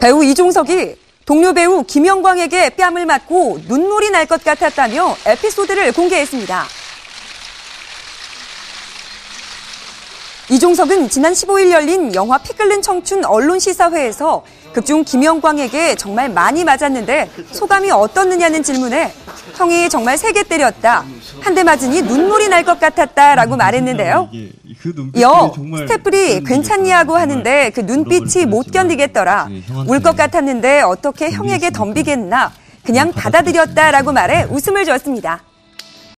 배우 이종석이 동료 배우 김영광에게 뺨을 맞고 눈물이 날 것 같았다며 에피소드를 공개했습니다. 이종석은 지난 15일 열린 영화 피 끓는 청춘 언론 시사회에서 극중 김영광에게 정말 많이 맞았는데 소감이 어떻느냐는 질문에 형이 정말 세게 때렸다. 한 대 맞으니 눈물이 날 것 같았다라고 말했는데요. 이어 스태프들이 괜찮냐고 하는데 그 눈빛이 못 견디겠더라. 울 것 같았는데 어떻게 형에게 덤비겠나. 그냥 받아들였다라고 말해 웃음을 줬습니다.